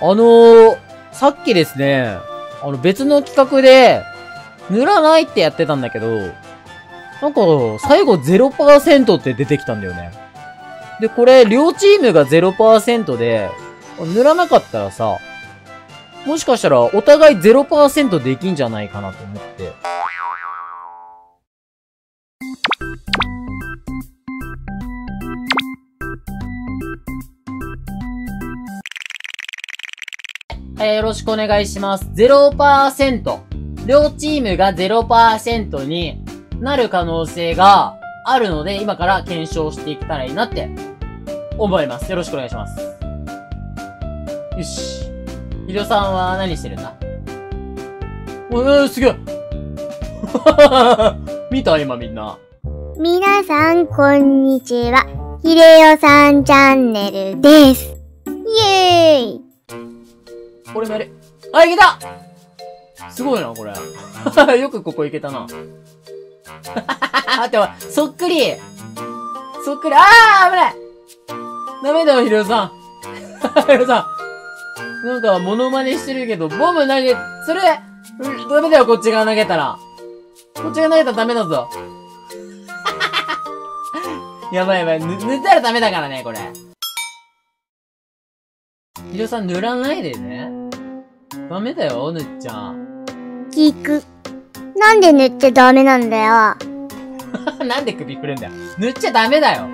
あのー、さっきですね、あの別の企画で、塗らないってやってたんだけど、なんか、最後0%って出てきたんだよね。で、これ、両チームが0%で、塗らなかったらさ、もしかしたらお互い0%できんじゃないかなと思って。えー、よろしくお願いします。0%。両チームが0%になる可能性があるので、今から検証していけたらいいなって思います。よろしくお願いします。よし。ひろさんは何してるんだ？おー、すげえ 見た今みんな。皆さん、こんにちは。ひれよさんチャンネルです。イエーイ俺もやる。あ、いけたすごいな、これ。よくここいけたな。待って、そっくりそっくり、あー危ないダメだよ、ひろさん。ひろさん。なんか、モノマネしてるけど、ボム投げ、それ、ダメだよ、こっち側投げたら。こっち側投げたらダメだぞ。やばいやばい、塗ったらダメだからね、これ。ひろさん塗らないでね。ダメだよ、ぬっちゃん。聞く。なんで塗っちゃダメなんだよ。なんで首振るんだよ。塗っちゃダメだよ。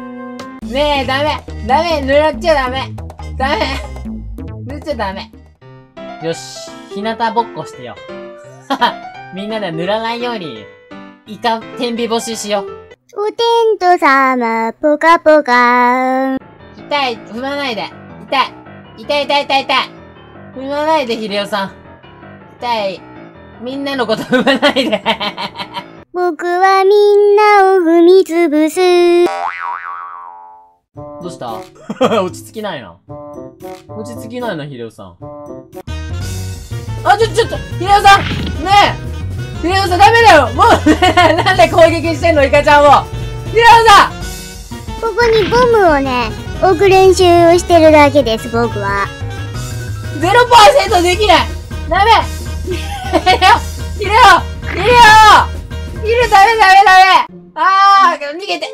ねえ、ダメ。ダメ、塗らっちゃダメ。ダメ。塗っちゃダメ。よし、日向ぼっこしてよ。みんなで塗らないように、イカ天日干ししよう。おテント様、ぽかぽか痛い、踏まないで。痛い。痛い痛い痛い痛い。踏まないで、ひでよさん。痛い。みんなのこと踏まないで。僕はみんなを踏みつぶす。どうした？落ち着きないな。落ち着きないな、ひでおさん。あ、ちょ、ちょっと、ひでおさんねえひでおさんダメだよもう、ね、なんで攻撃してんの、イカちゃんをひでおさんここにボムをね、置く練習をしてるだけです、僕は。0%できない。ダメ。ひれよ。ひれよ。ひれよ。ひれダメダメダメ。あー逃げて。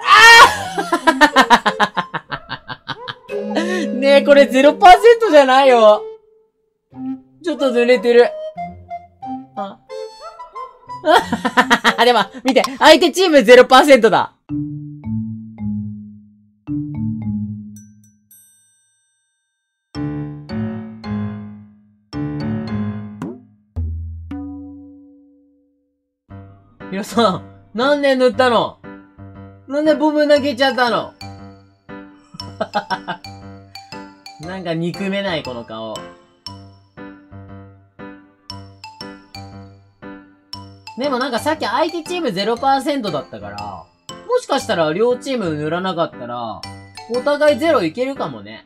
あー。ねえ、これ0%じゃないよ。ちょっと濡れてる。あ。でも、見て、相手チーム0%だ。さん、なんで塗ったの？なんでボム投げちゃったの？なんか憎めないこの顔。でもなんかさっき相手チーム0%だったから、もしかしたら両チーム塗らなかったら、お互い0いけるかもね。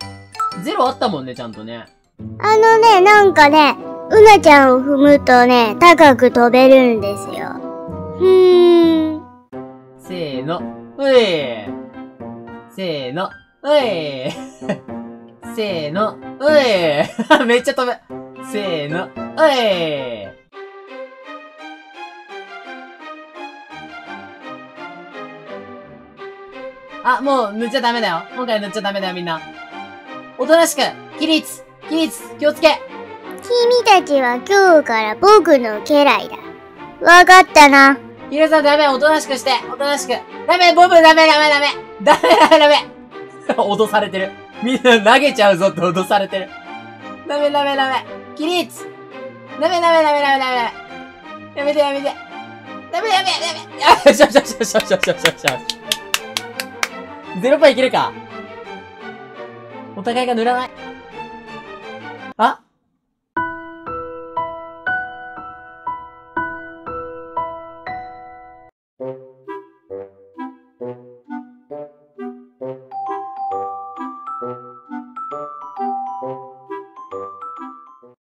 0あったもんね、ちゃんとね。あのね、なんかね、うなちゃんを踏むとね、高く飛べるんですよ。ふーん。せーの、うえー。せーの、うえー。せーの、うえー。めっちゃ飛ぶ。せーの、うえー。あ、もう塗っちゃダメだよ。今回塗っちゃダメだよ、みんな。おとなしく、起立起立気をつけ君たちは今日から僕の家来だ。わかったな。ヒルさんダメ、おとなしくして、おとなしく。ダメ、ボブダメダメダメ。ダメダメダメ。脅されてる。みんな投げちゃうぞって脅されてる。ダメダメダメ。起立ダメダメダメダメダメダメ。やめてやめて。ダメダメダメ。よしよしよしよしよしよしよしよし。ゼロパーいけるか？お互いが塗らない？あ？